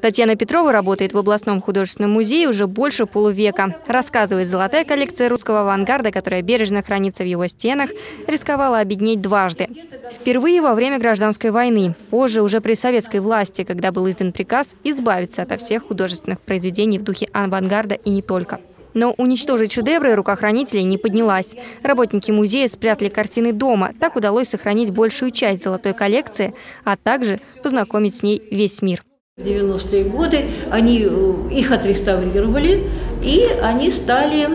Татьяна Петрова работает в областном художественном музее уже больше полувека. Рассказывает, золотая коллекция русского авангарда, которая бережно хранится в его стенах, рисковала обеднеть дважды. Впервые во время гражданской войны, позже уже при советской власти, когда был издан приказ избавиться от всех художественных произведений в духе авангарда и не только. Но уничтожить шедевры рукохранителей не поднялась. Работники музея спрятали картины дома. Так удалось сохранить большую часть золотой коллекции, а также познакомить с ней весь мир. В 90-е годы они э, их отреставрировали, и они стали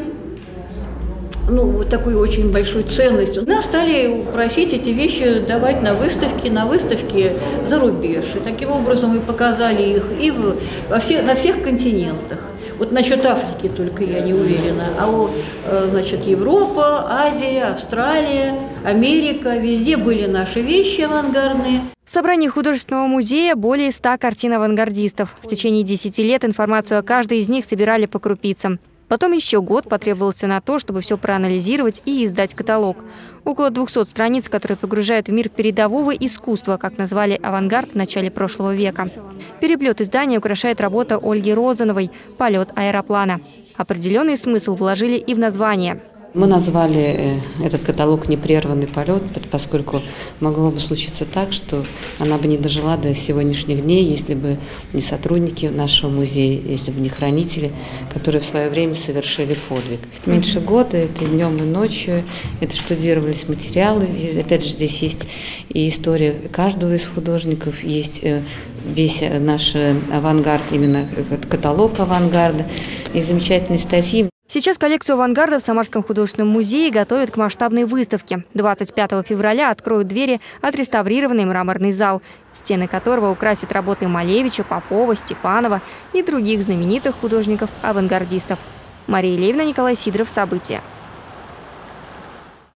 ну, такой очень большой ценностью. Нас стали просить эти вещи давать на выставки, на выставки за рубеж. И таким образом мы показали их и в, во все, на всех континентах. Вот насчет Африки только я не уверена. А у, э, значит, Европа, Азия, Австралия, Америка, везде были наши вещи авангардные. В собрании художественного музея более 100 картин авангардистов. В течение 10 лет информацию о каждой из них собирали по крупицам. Потом еще год потребовался на то, чтобы все проанализировать и издать каталог. Около 200 страниц, которые погружают в мир передового искусства, как назвали авангард в начале прошлого века. Переплет издания украшает работа Ольги Розановой «Полет аэроплана». Определенный смысл вложили и в название – мы назвали э, этот каталог «Непрерванный полет», поскольку могло бы случиться так, что она бы не дожила до сегодняшних дней, если бы не сотрудники нашего музея, если бы не хранители, которые в свое время совершили подвиг. Меньше года, это днем и ночью, это штудировались материалы. И, опять же, здесь есть и история каждого из художников, есть э, весь наш э, авангард, именно каталог авангарда, и замечательные статьи. Сейчас коллекцию авангарда в Самарском художественном музее готовят к масштабной выставке. 25 февраля откроют двери отреставрированный мраморный зал, стены которого украсят работы Малевича, Попова, Степанова и других знаменитых художников-авангардистов. Мария Левна, Николай Сидоров. События.